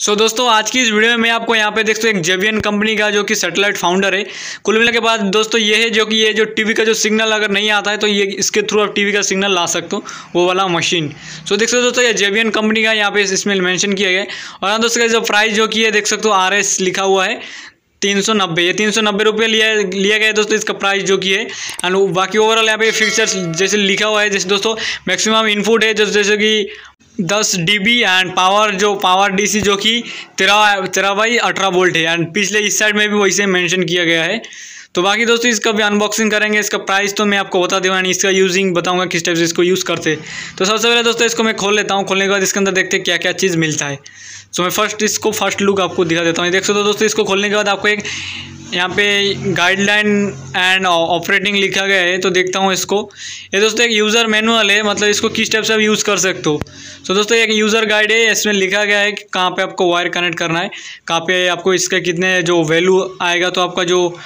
सो so, दोस्तों आज की इस वीडियो में मैं आपको यहाँ पे देखते एक जेवियन कंपनी का जो कि सैटेलाइट फाउंडर है। कुल मिलने के बाद दोस्तों ये है जो कि ये जो टीवी का जो सिग्नल अगर नहीं आता है तो ये इसके थ्रू आप टीवी का सिग्नल ला सकते हो वो वाला मशीन सो so, देख सकते हो दोस्तों ये जेवियन कंपनी का यहाँ पे इसमें मैंशन किया गया और यहाँ दोस्तों जो प्राइस जो कि है देख सकते हो आरएस लिखा हुआ है तीन सौ नब्बे। ये तीन सौ नब्बे रुपये लिया लिया गया है दोस्तों इसका प्राइस जो कि है। एंड बाकी ओवरऑल यहाँ पे फीचर्स जैसे लिखा हुआ है जैसे दोस्तों मैक्सिमम इनपुट है जैसे कि दस डी एंड पावर जो पावर डी सी जो कि तेरह तेरह बाई अठारह वोल्ट है। एंड पिछले इस साइड में भी वैसे मेंशन किया गया है। तो बाकी दोस्तों, इसका भी अनबॉक्सिंग करेंगे। इसका प्राइस तो मैं आपको बता दूँगा इसका यूजिंग बताऊँगा किस टाइप से इसको यूज़ करते। तो सबसे पहले दोस्तों, इसको मैं खोल लेता हूँ। खोलने के बाद इसके अंदर देखते क्या क्या चीज़ मिलता है। तो मैं फ़र्स्ट इसको फ़र्स्ट लुक आपको दिखा देता हूँ। देख सकते हो दोस्तों, इसको खोलने के बाद आपको एक यहाँ पे गाइडलाइन एंड ऑपरेटिंग लिखा गया है तो देखता हूँ इसको। ये दोस्तों एक यूज़र मैनुअल है मतलब इसको किस टाइप से आप यूज़ कर सकते हो। तो दोस्तों एक यूज़र गाइड है, इसमें लिखा गया है कि कहाँ पे आपको वायर कनेक्ट करना है, कहाँ पे आपको इसका कितने जो वैल्यू आएगा तो आपका जो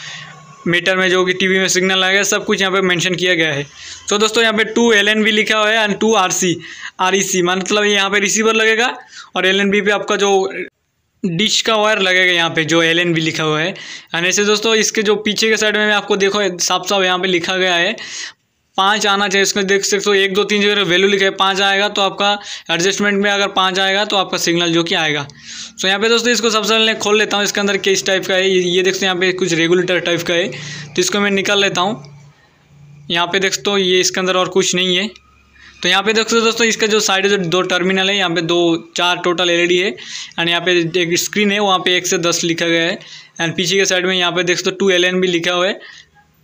मीटर में जो कि टीवी में सिग्नल आएगा, सब कुछ यहाँ पे मेंशन किया गया है। तो दोस्तों यहाँ पे टू एल लिखा हुआ है and two R C R E C मतलब यहाँ पे रिसीवर लगेगा, और एल पे आपका जो डिश का वायर लगेगा यहाँ पे, जो एल एन बी लिखा हुआ है। एंड ऐसे दोस्तों, इसके जो पीछे के साइड में मैं आपको देखो साफ़ साफ़ यहाँ पे लिखा गया है। पाँच आना चाहिए, इसमें देख सकते हो, एक, दो, तीन जगह वैल्यू लिखा है, पाँच आएगा तो आपका एडजस्टमेंट में अगर पाँच आएगा तो आपका सिग्नल जो कि आएगा। तो यहाँ पे दोस्तों, इसको सबसे पहले खोल लेता हूँ, इसके अंदर किस टाइप का है। ये देखते हैं, यहाँ पे कुछ रेगुलेटर टाइप का है। तो इसको मैं निकाल लेता हूँ। यहाँ पे देख तो ये इसके अंदर और कुछ नहीं है। तो यहाँ पे देखो दोस्तों, इसका जो साइड है, जो दो टर्मिनल है, यहाँ पे दो, चार टोटल एलईडी है एंड यहाँ पे एक स्क्रीन है, वहाँ पे एक से दस लिखा गया है एंड पीछे के साइड में यहाँ पे देख तो टू एलएन भी लिखा हुआ है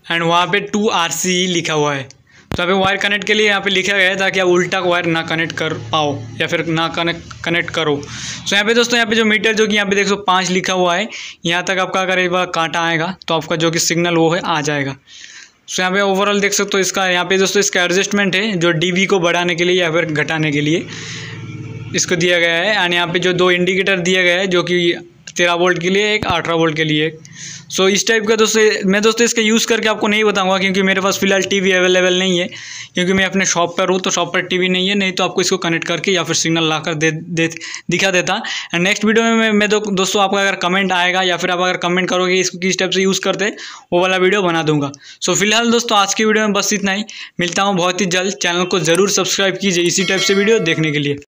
एंड वहाँ पे टू आर लिखा हुआ है। तो यहाँ पे वायर कनेक्ट के लिए यहाँ पे लिखा गया है, ताकि आप उल्टा वायर ना कनेक्ट कर पाओ, या फिर ना कनेक्ट कनेक्ट करो। तो यहाँ पे दोस्तों, यहाँ पे जो मीटर जो कि यहाँ पे देख सो पाँच लिखा हुआ है, यहाँ तक आपका अगर एक बार कांटा आएगा तो आपका जो कि सिग्नल वो है, आ जाएगा। सो यहाँ पे ओवरऑल देख सकते हो इसका, यहाँ पे दोस्तों इसका एडजस्टमेंट है जो डी को बढ़ाने के लिए या फिर घटाने के लिए। इसको दिया गया है एंड यहाँ पे जो दो इंडिकेटर दिया गया है, जो कि तेरह वोल्ट के लिए एक अठारह वोल्ट के लिए एक। सो so, इस टाइप का दोस्तों मैं दोस्तों इसका यूज़ करके आपको नहीं बताऊँगा क्योंकि मेरे पास फ़िलहाल टीवी अवेलेबल नहीं है। क्योंकि मैं अपने शॉप पर हूँ तो शॉप पर टीवी नहीं है नहीं तो आपको इसको कनेक्ट करके या फिर सिग्नल ला कर दे, दे दिखा देता। एंड नेक्स्ट वीडियो में मैं, मैं दो, दोस्तों आपका अगर कमेंट आएगा या फिर आप अगर कमेंट करोगे इसको किस टाइप से यूज़ करते वो वाला वीडियो बना दूँगा। सो so, फ़िलहाल दोस्तों आज की वीडियो में बस इतना ही। मिलता हूँ बहुत ही जल्द। चैनल को ज़रूर सब्सक्राइब कीजिए इसी टाइप से वीडियो देखने के लिए।